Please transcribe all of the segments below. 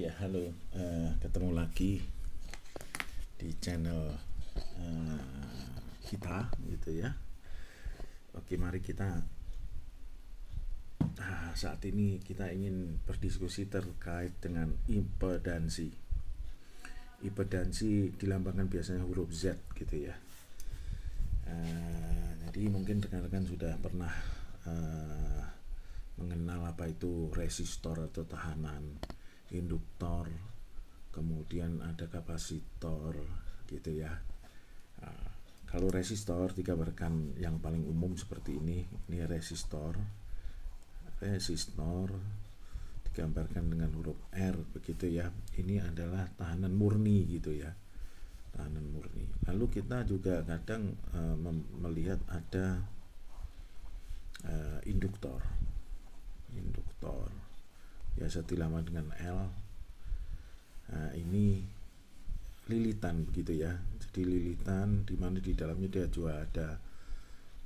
Ya, halo. Eh, ketemu lagi di channel eh, kita gitu ya. Oke, mari kita ah, saat ini kita ingin berdiskusi terkait dengan impedansi. Impedansi dilambangkan biasanya huruf Z gitu ya. Eh, jadi mungkin rekan-rekan sudah pernah eh, mengenal apa itu resistor atau tahanan induktor, kemudian ada kapasitor gitu ya. Nah, kalau resistor digambarkan yang paling umum seperti ini, ini resistor. Resistor digambarkan dengan huruf R begitu ya. Ini adalah tahanan murni gitu ya. Tahanan murni. Lalu kita juga kadang uh, melihat ada uh, induktor. Induktor biasa dilama dengan L. Nah, ini lilitan begitu ya. Jadi lilitan di mana di dalamnya dia juga ada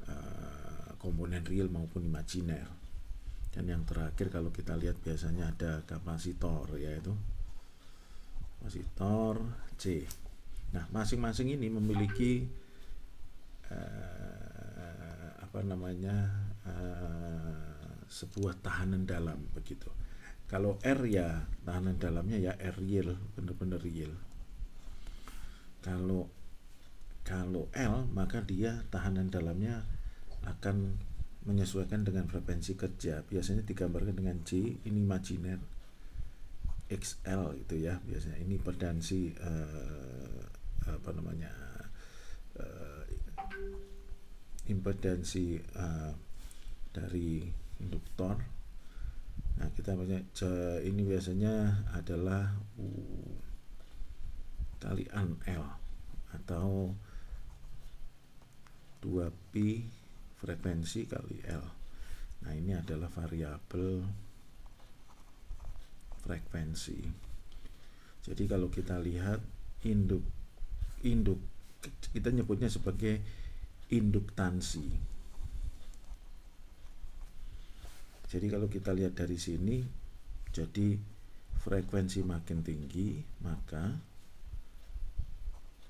uh, komponen real maupun imajiner. Dan yang terakhir kalau kita lihat biasanya ada kapasitor yaitu kapasitor C. Nah masing-masing ini memiliki uh, apa namanya uh, sebuah tahanan dalam begitu kalau R ya tahanan dalamnya ya R real benar-benar real. Kalau kalau L maka dia tahanan dalamnya akan menyesuaikan dengan frekuensi kerja. Biasanya digambarkan dengan C ini imajiner XL itu ya biasanya. Ini pedansi uh, apa namanya uh, impedansi uh, dari induktor Nah, kita banyak ini biasanya adalah U kalian L atau 2pi frekuensi kali L. Nah, ini adalah variabel frekuensi. Jadi kalau kita lihat induk induk kita nyebutnya sebagai induktansi Jadi kalau kita lihat dari sini, jadi frekuensi makin tinggi, maka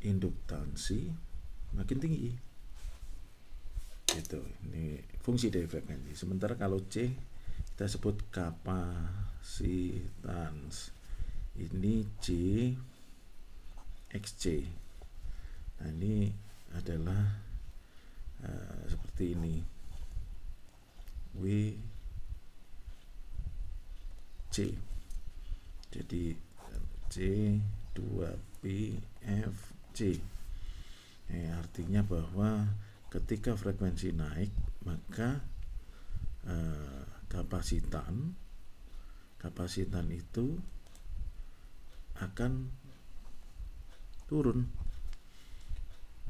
induktansi makin tinggi. Itu, ini fungsi dari frekuensi. Sementara kalau C kita sebut kapasitans. Ini C XC. Nah, ini adalah uh, seperti ini. W C. Jadi C 2 P F C. Eh, artinya bahwa ketika frekuensi naik maka eh, kapasitan kapasitan itu akan turun.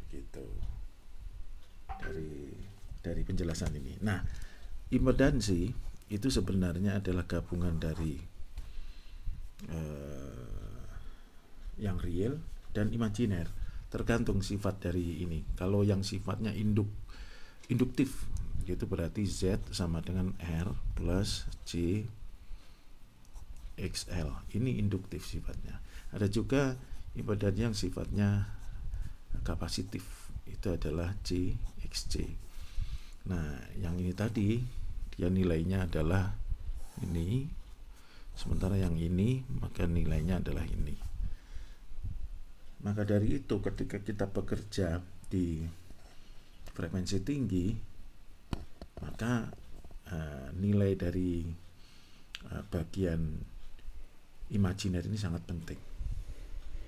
Gitu dari dari penjelasan ini. Nah, impedansi itu sebenarnya adalah gabungan dari uh, yang real dan imajiner. Tergantung sifat dari ini. Kalau yang sifatnya induk induktif itu berarti Z sama dengan R plus C XL ini induktif sifatnya. Ada juga ibadat yang sifatnya kapasitif itu adalah C XC nah yang ini tadi dia nilainya adalah ini. Sementara yang ini maka nilainya adalah ini. Maka dari itu ketika kita bekerja di frekuensi tinggi maka uh, nilai dari uh, bagian imajiner ini sangat penting.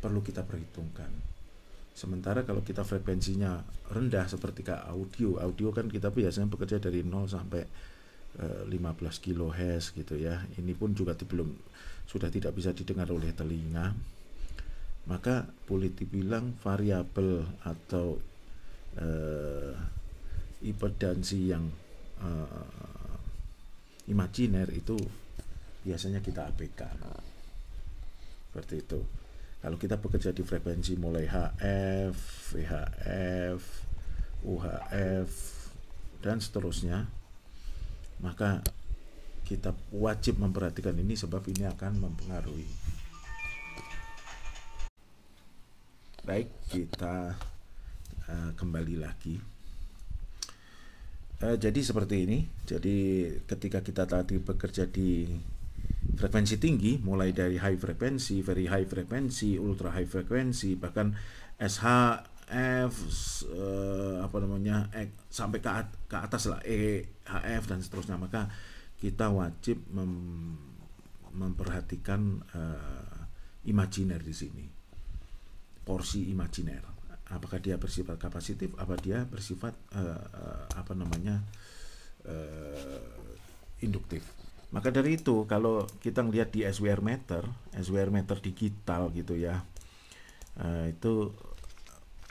Perlu kita perhitungkan. Sementara kalau kita frekuensinya rendah seperti audio audio kan kita biasanya bekerja dari 0 sampai 15 eh, kHz gitu ya. Ini pun juga belum sudah tidak bisa didengar oleh telinga. Maka boleh dibilang variabel atau uh, impedansi yang uh, imajiner itu biasanya kita abaikan. Seperti itu. Kalau kita bekerja di frekuensi mulai HF, VHF, UHF dan seterusnya, maka kita wajib memperhatikan ini sebab ini akan mempengaruhi. Baik kita uh, kembali lagi. Uh, jadi seperti ini. Jadi ketika kita tadi bekerja di frekuensi tinggi mulai dari high frequency, very high frequency, ultra high frequency bahkan SH SHF uh, apa namanya eh, sampai ke, ke atas lah EHF dan seterusnya. Maka kita wajib mem, memperhatikan uh, imajiner di sini. Porsi imajiner. Apakah dia bersifat kapasitif apa dia bersifat uh, uh, apa namanya uh, induktif? Maka dari itu kalau kita lihat di SWR meter, SWR meter digital gitu ya, uh, itu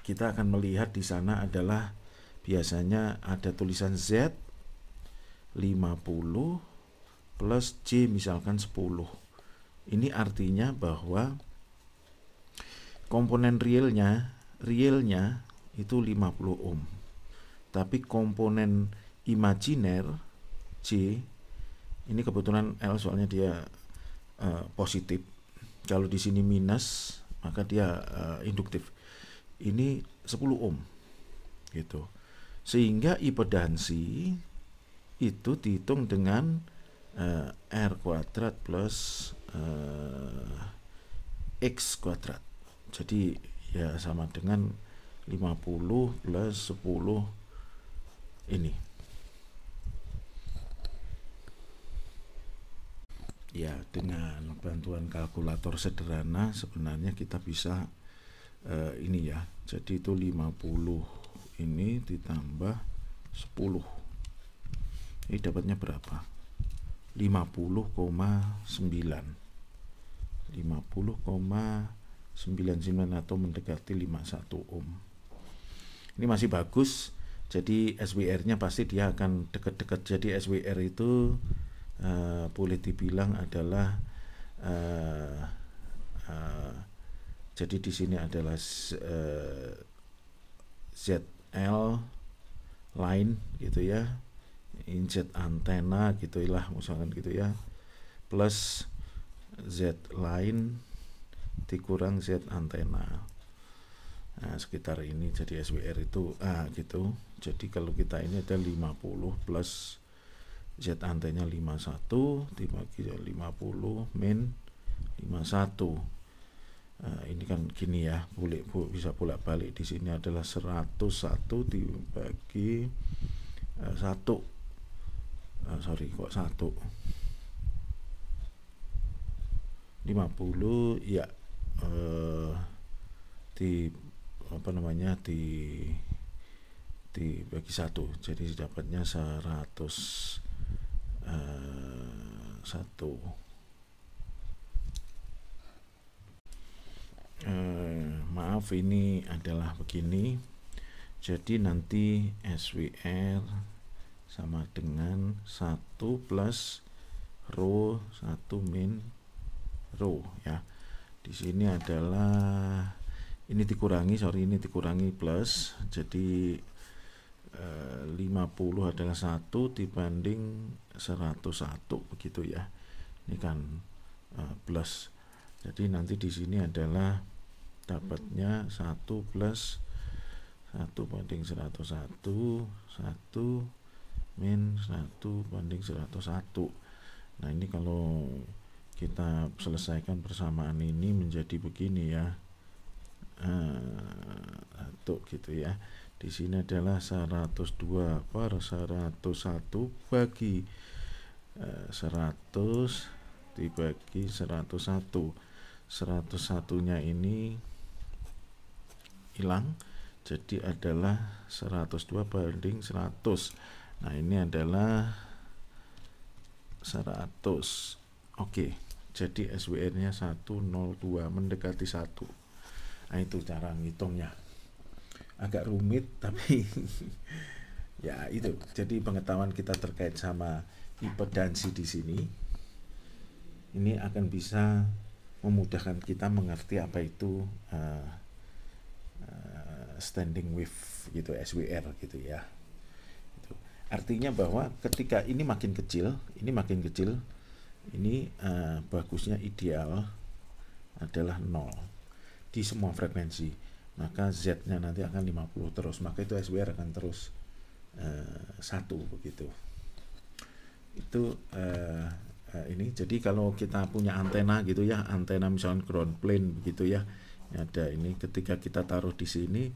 kita akan melihat di sana adalah biasanya ada tulisan Z 50 plus J misalkan 10. Ini artinya bahwa komponen realnya realnya itu 50 ohm. Tapi komponen imajiner J ini kebetulan L soalnya dia uh, positif kalau di sini minus maka dia uh, induktif ini 10 ohm gitu. Sehingga impedansi itu dihitung dengan uh, R kuadrat plus uh, X kuadrat. Jadi ya sama dengan 50 plus 10 ini. Ya dengan bantuan kalkulator sederhana sebenarnya kita bisa uh, ini ya. Jadi itu 50 ini ditambah 10 ini dapatnya berapa? 50,9 50,99 atau mendekati 51 ohm. Ini masih bagus. Jadi SWR nya pasti dia akan dekat-dekat jadi SWR itu uh, boleh dibilang adalah uh, jadi di sini adalah uh, ZL line gitu ya. Injet antena gitulah misalkan gitu ya. Plus Z line dikurang Z antena. Nah sekitar ini jadi SWR itu ah gitu. Jadi kalau kita ini ada 50 plus Z antenya 51 dibagi 50 min 51 nah, ini kan gini ya boleh bu, bisa bolak balik di sini adalah 101 dibagi uh, 1 uh, sorry kok 1 50 ya uh, di apa namanya di dibagi satu. Jadi dapatnya 100 uh, satu uh, maaf ini adalah begini. Jadi nanti SWR sama dengan 1 plus rho 1 min rho ya. Di sini adalah ini dikurangi sorry ini dikurangi plus. Jadi 50 eh, adalah satu dibanding 101 begitu ya. Ini kan uh, plus. Jadi nanti di sini adalah dapatnya 1 plus 1 banding 101 1 min 1 banding 101 nah ini kalau kita selesaikan persamaan ini menjadi begini ya. Uh, satu gitu ya. Di sini adalah 102 per 101 bagi eh, 100 dibagi 101 101 nya ini hilang jadi adalah 102 banding 100 nah ini adalah 100 oke jadi SWR nya 102 mendekati 1 nah itu cara ngitungnya. Agak rumit tapi ya itu. Jadi pengetahuan kita terkait sama impedansi di sini ini akan bisa memudahkan kita mengerti apa itu uh, standing wave gitu SWR gitu ya. Itu. artinya bahwa ketika ini makin kecil ini makin kecil ini uh, bagusnya ideal adalah nol di semua frekuensi. Maka Z-nya nanti akan 50 terus maka itu SWR akan terus uh, satu begitu. Itu uh, ini. Jadi kalau kita punya antena gitu ya antena misalnya ground plane begitu ya ada ini ketika kita taruh di sini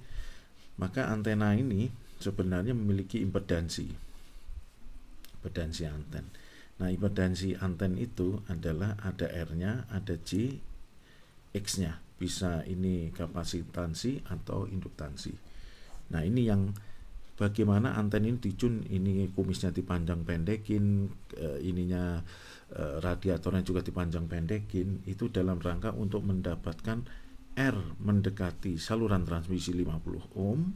maka antena ini sebenarnya memiliki impedansi. Impedansi anten. Nah impedansi anten itu adalah ada R-nya ada J X-nya. Bisa ini kapasitansi atau induktansi. Nah ini yang bagaimana anten ini dicun, ini kumisnya dipanjang pendekin, e, ininya e, radiatornya juga dipanjang pendekin, itu dalam rangka untuk mendapatkan R mendekati saluran transmisi 50 ohm,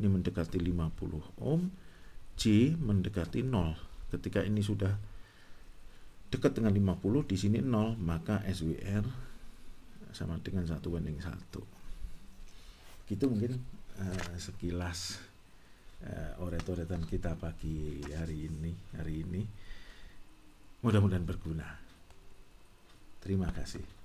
ini mendekati 50 ohm, J mendekati 0. Ketika ini sudah dekat dengan 50, di sini 0, maka SWR sama dengan satu banding satu. Gitu mungkin uh, sekilas uh, oret-oretan kita pagi hari ini hari ini. Mudah-mudahan berguna. Terima kasih